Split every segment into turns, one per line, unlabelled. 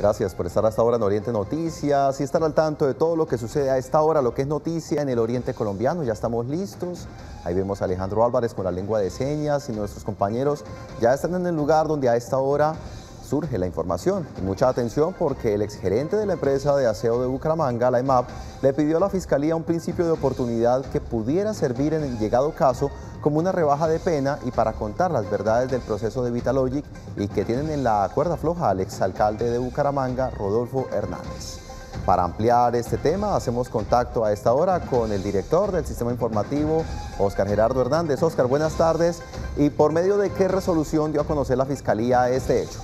Gracias por estar hasta ahora en Oriente Noticias y estar al tanto de todo lo que sucede a esta hora, lo que es noticia en el Oriente Colombiano. Ya estamos listos. Ahí vemos a Alejandro Álvarez con la lengua de señas y nuestros compañeros ya están en el lugar donde a esta hora surge la información. Y mucha atención porque el exgerente de la empresa de aseo de Bucaramanga, la EMAP, le pidió a la Fiscalía un principio de oportunidad que pudiera servir en el llegado caso como una rebaja de pena y para contar las verdades del proceso de Vitalogic y que tienen en la cuerda floja al exalcalde de Bucaramanga, Rodolfo Hernández. Para ampliar este tema, hacemos contacto a esta hora con el director del sistema informativo, Oscar Gerardo Hernández. Oscar, buenas tardes. ¿Y por medio de qué resolución dio a conocer la Fiscalía este hecho?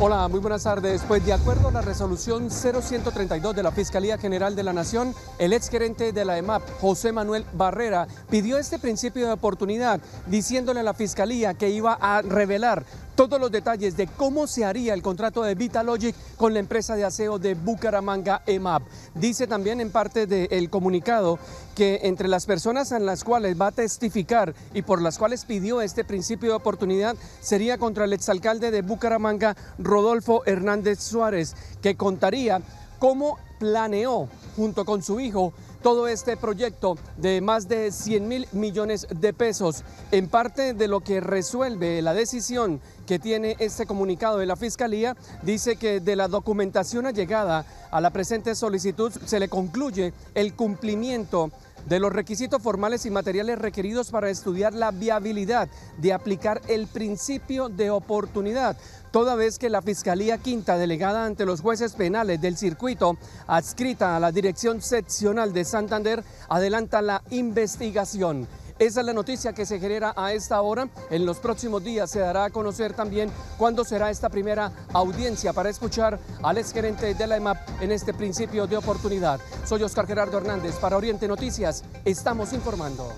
Hola, muy buenas tardes. Pues de acuerdo a la resolución 0132 de la Fiscalía General de la Nación, el exgerente de la EMAP, José Manuel Barrera, pidió este principio de oportunidad diciéndole a la Fiscalía que iba a revelar todos los detalles de cómo se haría el contrato de Vitalogic con la empresa de aseo de Bucaramanga EMAP. Dice también en parte del comunicado que entre las personas en las cuales va a testificar y por las cuales pidió este principio de oportunidad sería contra el exalcalde de Bucaramanga, Rodolfo Hernández Suárez, que contaría cómo planeó junto con su hijo todo este proyecto de más de 100 mil millones de pesos. En parte de lo que resuelve la decisión que tiene este comunicado de la Fiscalía, dice que de la documentación allegada a la presente solicitud se le concluye el cumplimiento de los requisitos formales y materiales requeridos para estudiar la viabilidad de aplicar el principio de oportunidad, toda vez que la Fiscalía Quinta, delegada ante los jueces penales del circuito, adscrita a la Dirección Seccional de Santander, adelanta la investigación. Esa es la noticia que se genera a esta hora. En los próximos días se dará a conocer también cuándo será esta primera audiencia para escuchar al exgerente de la EMAP en este principio de oportunidad. Soy Oscar Gerardo Hernández para Oriente Noticias. Estamos informando.